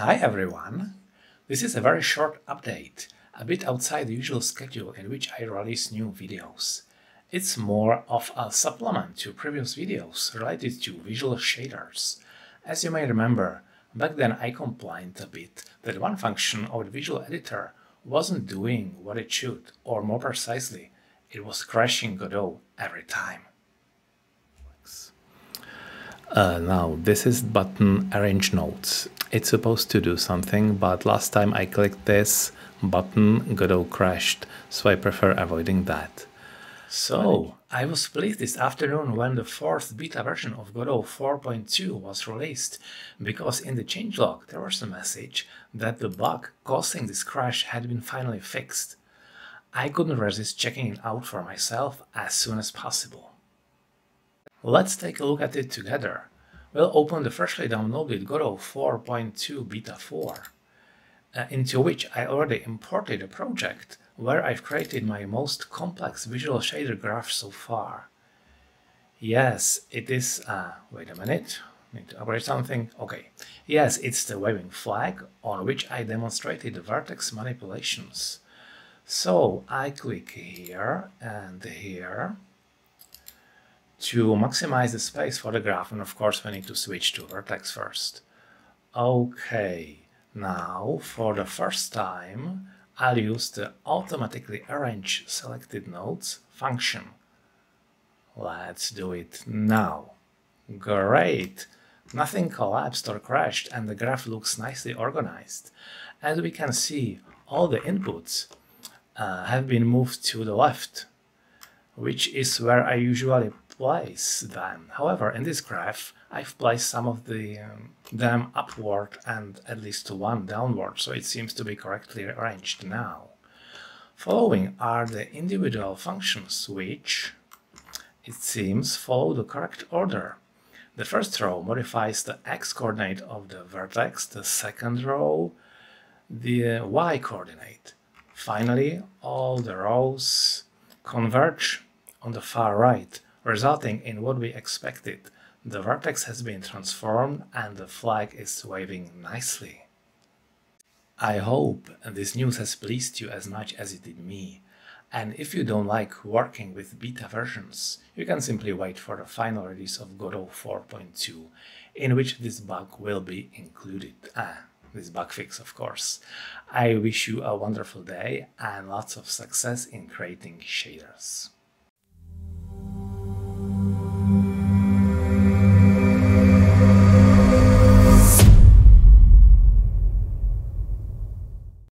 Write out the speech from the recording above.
Hi everyone! This is a very short update, a bit outside the usual schedule in which I release new videos. It's more of a supplement to previous videos related to visual shaders. As you may remember, back then I complained a bit that one function of the visual editor wasn't doing what it should, or more precisely, it was crashing Godot every time. Uh, now, this is button arrange nodes. It's supposed to do something, but last time I clicked this button, Godot crashed, so I prefer avoiding that. So, I was pleased this afternoon when the fourth beta version of Godot 4.2 was released, because in the changelog there was a message that the bug causing this crash had been finally fixed. I couldn't resist checking it out for myself as soon as possible. Let's take a look at it together. We'll open the freshly downloaded Godot 4.2 Beta 4, uh, into which I already imported a project where I've created my most complex visual shader graph so far. Yes, it is, uh, wait a minute, need to upgrade something, okay. Yes, it's the waving flag on which I demonstrated the vertex manipulations. So I click here and here, to maximize the space for the graph, and of course we need to switch to vertex first. Okay, now for the first time I'll use the automatically arrange selected nodes function. Let's do it now. Great! Nothing collapsed or crashed and the graph looks nicely organized. As we can see, all the inputs uh, have been moved to the left, which is where I usually place them. However, in this graph, I've placed some of the, um, them upward and at least one downward, so it seems to be correctly arranged now. Following are the individual functions which, it seems, follow the correct order. The first row modifies the x-coordinate of the vertex, the second row the y-coordinate. Finally, all the rows converge on the far right, resulting in what we expected. The vertex has been transformed and the flag is waving nicely. I hope this news has pleased you as much as it did me. And if you don't like working with beta versions, you can simply wait for the final release of Godot 4.2, in which this bug will be included. Ah, this bug fix, of course. I wish you a wonderful day and lots of success in creating shaders.